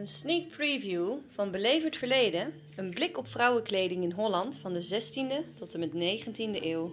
Een sneak preview van Beleverd Verleden, een blik op vrouwenkleding in Holland van de 16e tot en met 19e eeuw.